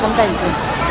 装袋子